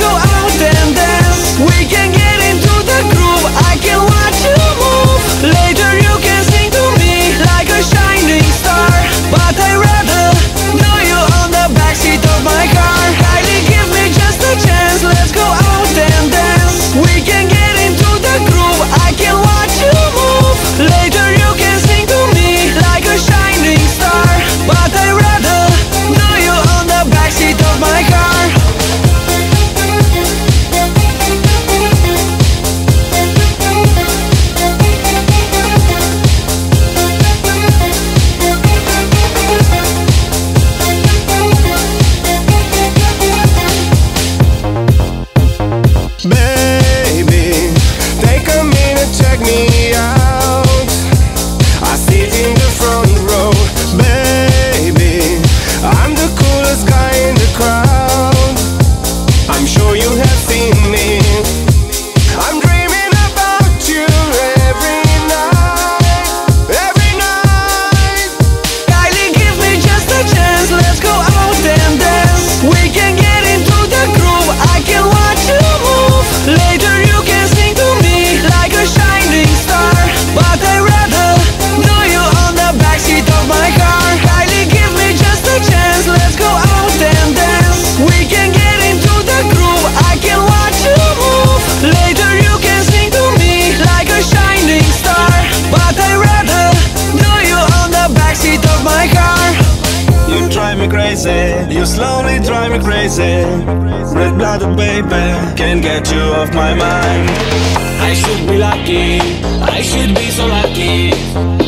go. Drive me crazy. Red-blooded baby Can't get you off my mind. I should be lucky. I should be so lucky